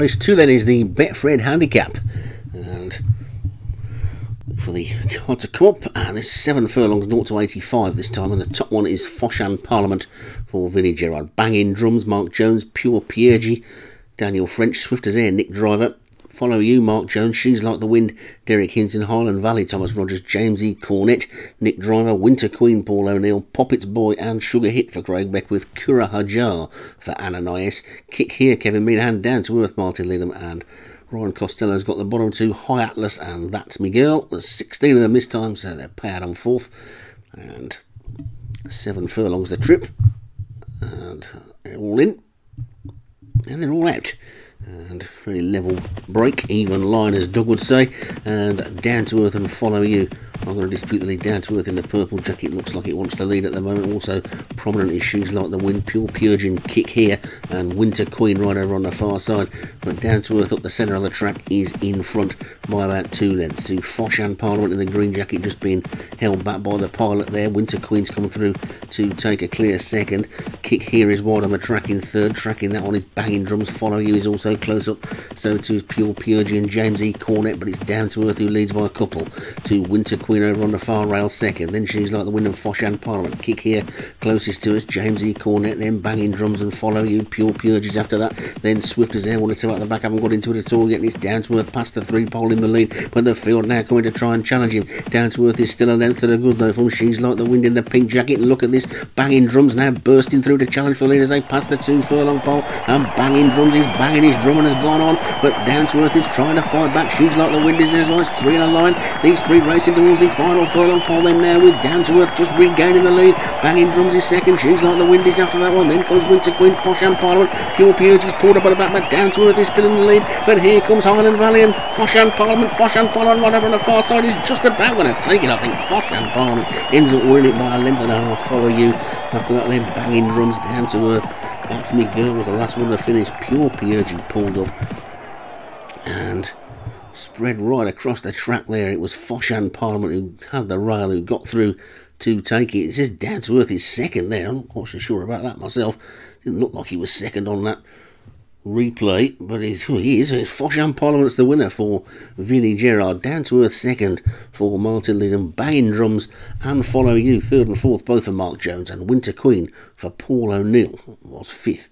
Race two then is the Betfred Handicap. And for the card to come up, and it's seven furlongs, 0 to 85 this time. And the top one is Foshan Parliament for Vinnie Gerard. Banging drums, Mark Jones, Pure Piergy, Daniel French, Swift as Air, Nick Driver, Follow You, Mark Jones, She's Like the Wind, Derek Hinton, Highland Valley, Thomas Rogers, James E. Cornett, Nick Driver, Winter Queen, Paul O'Neill, Poppets Boy, and Sugar Hit for Craig Beckwith, Kura Hajar for Ananias, Kick Here, Kevin Meanahan, Down to Earth, Martin Lidham, and Ryan Costello's got the bottom two, High Atlas, and That's Me Girl. There's 16 of them this time, so they're paired on fourth. And seven furlongs the trip. And they're all in. And they're all out and very level break, even line as Doug would say, and down to earth and follow you. I'm going to dispute the lead down to earth in the purple jacket. Looks like it wants to lead at the moment. Also prominent issues like the Wind Pure Purging kick here and Winter Queen right over on the far side. But down to earth up the centre of the track is in front by about two lengths to Foshan Parliament in the green jacket just being held back by the pilot there. Winter Queen's come through to take a clear second. Kick here is wide on the track in third. Tracking that one is banging drums. Follow you is also close up. So to Pure Purgy and James E. Cornett, but it's down to earth who leads by a couple to Winter Queen over on the far rail second. Then she's like the wind Wyndham Foshan Parliament. Kick here, closest to us. James E. Cornett, then banging drums and follow you. Pure Purges after that. Then Swift as air, one or two out the back. Haven't got into it at all. Getting his down to earth past the three pole in the lead. But the field now coming to try and challenge him. Down to earth is still a length of the good though from She's like the wind in the pink jacket. Look at this. Banging drums now bursting through to challenge for the lead as they pass the two furlong pole. And banging drums. is banging his drum and has gone on. But down to earth is trying to fight back. She's like the wind is there as well. It's three in a line. These three racing towards the final furlong pole then now with Down to Earth just regaining the lead. Banging drums is second. She's like the wind is after that one. Then comes Winter Queen, Foshan Parliament. Pure Purge pulled up at the back, but Down to is still in the lead. But here comes Highland Valley and Foshan Parliament. Foshan Parliament right over on the far side is just about going to take it. I think Foshan Parliament ends up winning it by a length and a half. Follow you. After that, then banging drums down to earth. That's me girl was the last one to finish. Pure Purge pulled up. And spread right across the track there. It was Foshan Parliament who had the rail, who got through to take it. It says earth is second there. I'm not quite so sure about that myself. Didn't look like he was second on that replay, but it, he is. Foshan Parliament's the winner for Vinnie Gerard. Earth second for Martin Lidham. Banging drums and follow you. Third and fourth both for Mark Jones. And Winter Queen for Paul O'Neill was fifth.